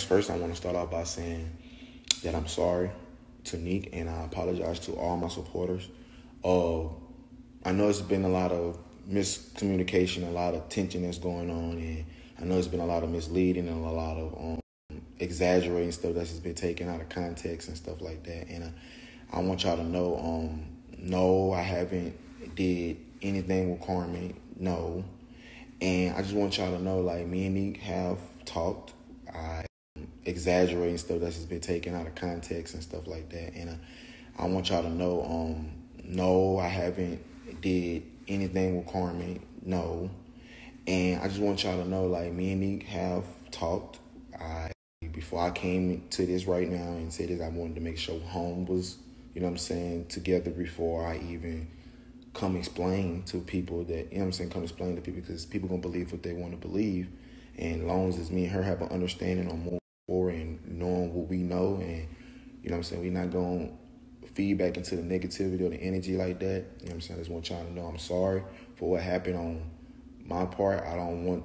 First, I want to start off by saying that I'm sorry to Nique and I apologize to all my supporters. Uh, I know it's been a lot of miscommunication, a lot of tension that's going on, and I know it's been a lot of misleading and a lot of um, exaggerating stuff that's been taken out of context and stuff like that. And I, I want y'all to know, um, no, I haven't did anything with Carmen, no. And I just want y'all to know, like, me and Nique have talked. I exaggerating stuff that's just been taken out of context and stuff like that. And I, I want y'all to know, um, no, I haven't did anything with Carmen, no. And I just want y'all to know, like, me and Nique have talked. I before I came to this right now and said this, I wanted to make sure home was, you know what I'm saying, together before I even come explain to people that, you know what I'm saying, come explain to people because people gonna believe what they want to believe. And long as me and her have an understanding on more and knowing what we know and you know what I'm saying, we're not gonna feed back into the negativity or the energy like that. You know what I'm saying? I just want y'all to know I'm sorry for what happened on my part. I don't want